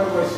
Why, why